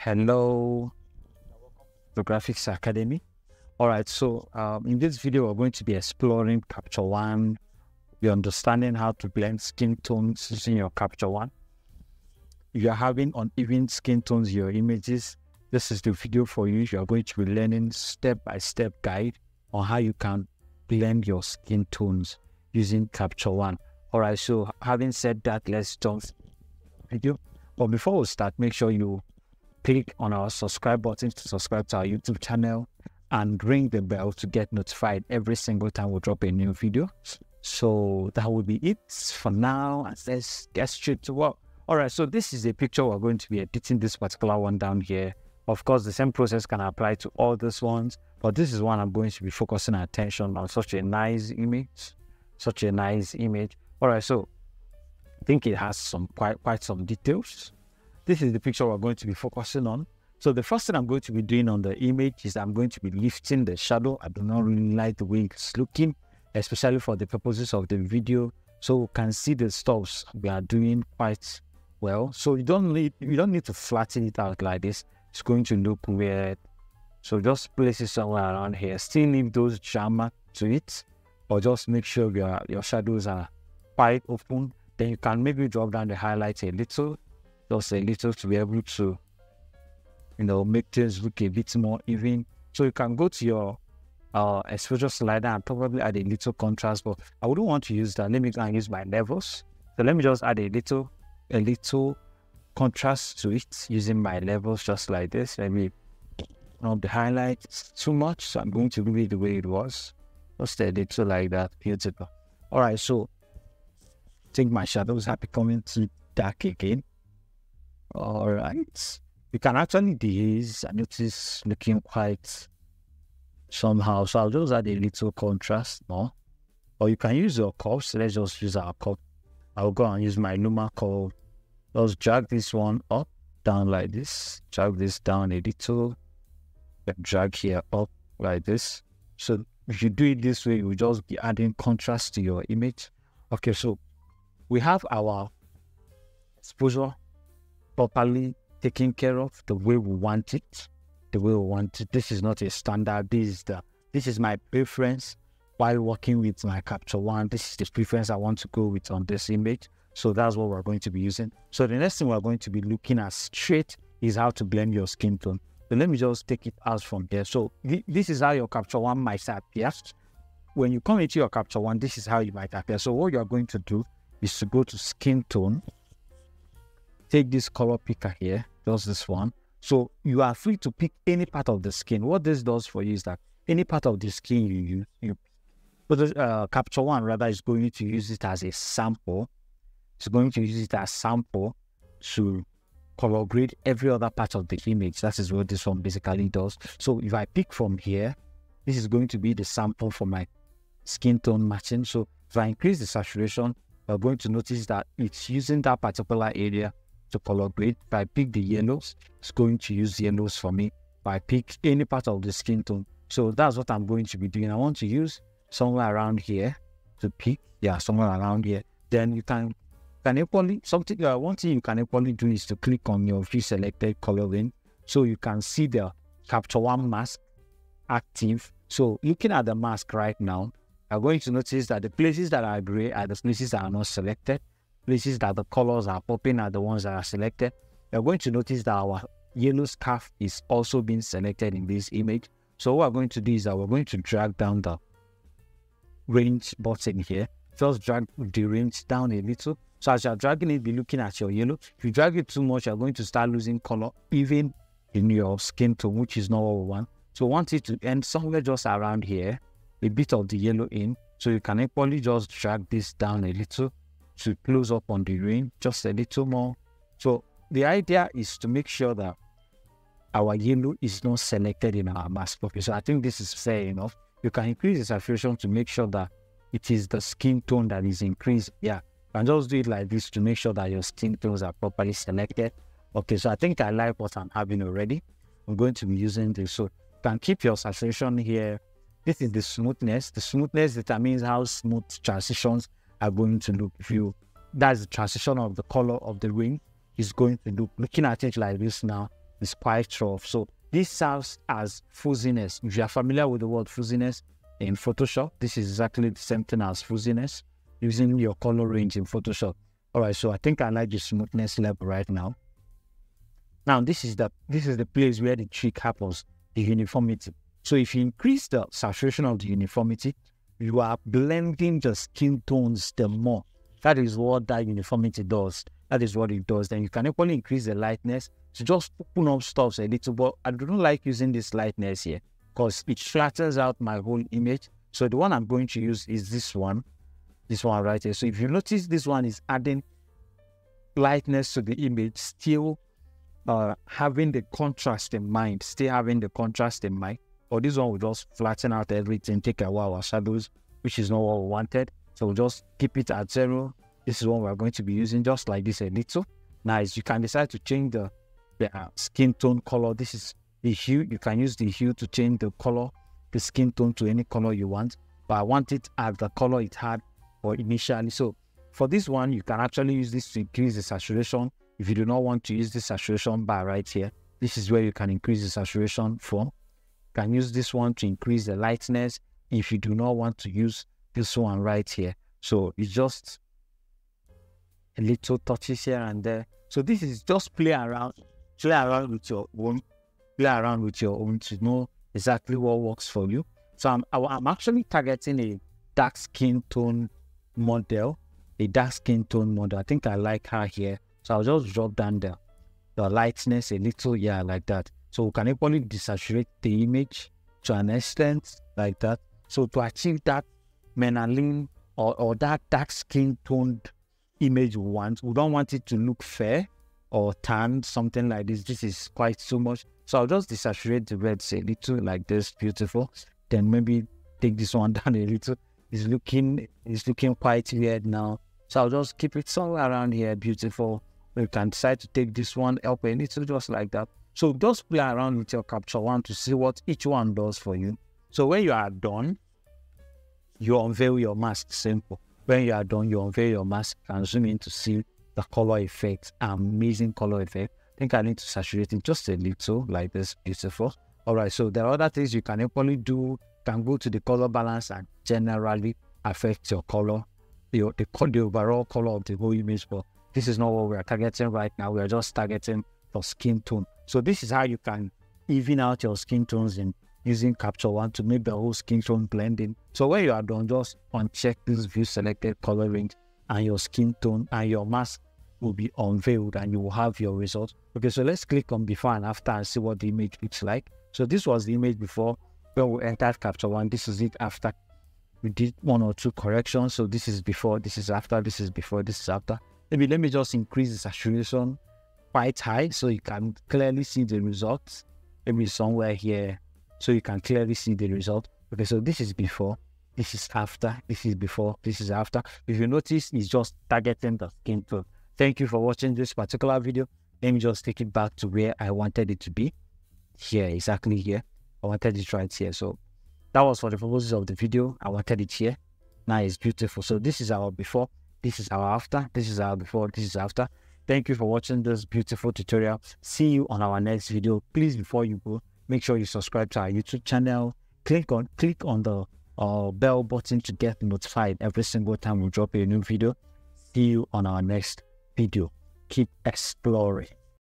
Hello, PhotoGrafix Academy. All right, so um, in this video, we're going to be exploring Capture One. We're understanding how to blend skin tones using your Capture One. If you're having uneven skin tones in your images, this is the video for you. You're going to be learning step-by-step -step guide on how you can blend your skin tones using Capture One. All right, so having said that, let's jump video. But before we start, make sure you click on our subscribe button to subscribe to our YouTube channel and ring the bell to get notified every single time we drop a new video. So that will be it for now. And let's get straight to work. All right, so this is a picture we're going to be editing this particular one down here. Of course, the same process can apply to all these ones, but this is one I'm going to be focusing attention on such a nice image, such a nice image. All right, so I think it has some quite quite some details. This is the picture we're going to be focusing on. So the first thing I'm going to be doing on the image is I'm going to be lifting the shadow. I do not really like the way it's looking, especially for the purposes of the video. So we can see the stuffs we are doing quite well. So you don't need you don't need to flatten it out like this. It's going to look weird. So just place it somewhere around here. Still leave those drama to it, or just make sure your your shadows are quite open. Then you can maybe drop down the highlights a little just a little to be able to, you know, make things look a bit more even. So you can go to your uh, exposure slider and probably add a little contrast, but I wouldn't want to use that. Let me go and use my levels. So let me just add a little, a little contrast to it using my levels just like this. Let me not the highlights too much. So I'm going to leave it the way it was. Just a little like that. Beautiful. All right, so I think my shadows are becoming too dark again. All right. You can actually these and notice looking quite somehow. So I'll just add a little contrast, no? Or you can use your curves. Let's just use our curve. I'll go and use my curve. Just drag this one up, down like this. Drag this down a little. Drag here up like this. So if you do it this way, you just be adding contrast to your image. Okay, so we have our exposure properly taken care of the way we want it, the way we want it. This is not a standard. This is the this is my preference while working with my Capture One. This is the preference I want to go with on this image. So that's what we're going to be using. So the next thing we're going to be looking at straight is how to blend your skin tone. So let me just take it out from here. So th this is how your Capture One might appear. When you come into your Capture One, this is how you might appear. So what you're going to do is to go to skin tone take this color picker here, just this one. So you are free to pick any part of the skin. What this does for you is that any part of the skin you use, you, but the uh, Capture One rather is going to use it as a sample. It's going to use it as a sample to color grade every other part of the image. That is what this one basically does. So if I pick from here, this is going to be the sample for my skin tone matching. So if I increase the saturation, we're going to notice that it's using that particular area to color grade. If I pick the yellows, it's going to use yellows for me. If I pick any part of the skin tone. So that's what I'm going to be doing. I want to use somewhere around here to pick. Yeah, somewhere around here. Then you can can equally something uh, one thing you can equally do is to click on your view selected color range so you can see the capture one mask active. So looking at the mask right now, you're going to notice that the places that are gray are the places that are not selected places that the colors are popping are the ones that are selected. You're going to notice that our yellow scarf is also being selected in this image. So what we're going to do is that we're going to drag down the range button here. First drag the range down a little. So as you're dragging it, be looking at your yellow. If you drag it too much, you're going to start losing color, even in your skin tone, which is not what we want. So we want it to end somewhere just around here, a bit of the yellow in. So you can equally just drag this down a little to close up on the ring just a little more. So the idea is to make sure that our yellow is not selected in our mask copy. So I think this is fair enough. You can increase the saturation to make sure that it is the skin tone that is increased. Yeah, and just do it like this to make sure that your skin tones are properly selected. Okay, so I think I like what I'm having already. I'm going to be using this. So you can keep your saturation here. This is the smoothness. The smoothness determines how smooth transitions are going to look. If you that's the transition of the color of the ring is going to look. Looking at it like this now, is quite rough. So this serves as fuzziness. If you are familiar with the word fuzziness in Photoshop, this is exactly the same thing as fuzziness using your color range in Photoshop. All right, so I think I like the smoothness level right now. Now this is the this is the place where the trick happens, the uniformity. So if you increase the saturation of the uniformity, you are blending the skin tones the more. That is what that uniformity does. That is what it does. Then you can equally increase the lightness to just open up stuff a little. But I don't like using this lightness here because it flattens out my whole image. So the one I'm going to use is this one, this one right here. So if you notice, this one is adding lightness to the image, still uh, having the contrast in mind, still having the contrast in mind. Or this one will just flatten out everything, take away our shadows, which is not what we wanted. So we'll just keep it at zero. This is what we're going to be using, just like this a little. Nice. You can decide to change the, the uh, skin tone color. This is the hue. You can use the hue to change the color, the skin tone to any color you want. But I want it as the color it had or initially. So for this one, you can actually use this to increase the saturation if you do not want to use the saturation bar right here, this is where you can increase the saturation from. Can use this one to increase the lightness if you do not want to use this one right here. So it's just a little touches here and there. So this is just play around, play around with your own, play around with your own to know exactly what works for you. So I'm, I'm actually targeting a dark skin tone model, a dark skin tone model. I think I like her here. So I'll just drop down the, the lightness a little, yeah, like that. So we can equally desaturate the image to an extent like that. So to achieve that melanin or, or that dark skin toned image we want, we don't want it to look fair or tan, something like this. This is quite too much. So I'll just desaturate the reds a little like this, beautiful. Then maybe take this one down a little. It's looking, it's looking quite weird now. So I'll just keep it somewhere around here, beautiful you can decide to take this one, help a little just like that. So just play around with your Capture One to see what each one does for you. So when you are done, you unveil your mask, simple. When you are done, you unveil your mask and zoom in to see the color effect, amazing color effect. I think I need to saturate it just a little like this, beautiful. All right, so there are other things you can equally do. can go to the color balance and generally affect your color, your, the, the overall color of the whole image. But this is not what we are targeting right now. We are just targeting your skin tone. So this is how you can even out your skin tones in using Capture One to make the whole skin tone blending. So when you are done, just uncheck this view selected color range and your skin tone and your mask will be unveiled and you will have your result. Okay, so let's click on before and after and see what the image looks like. So this was the image before when we entered Capture One. This is it after we did one or two corrections. So this is before, this is after, this is before, this is after maybe let me just increase the saturation quite high so you can clearly see the results. Maybe somewhere here so you can clearly see the result. Okay, so this is before, this is after, this is before, this is after. If you notice, it's just targeting the skin tone. Thank you for watching this particular video. Let me just take it back to where I wanted it to be. Here, exactly here. I wanted it right here. So that was for the purposes of the video. I wanted it here. Now it's beautiful. So this is our before. This is our after. This is our before. This is after. Thank you for watching this beautiful tutorial. See you on our next video. Please, before you go, make sure you subscribe to our YouTube channel. Click on click on the uh, bell button to get notified every single time we drop a new video. See you on our next video. Keep exploring.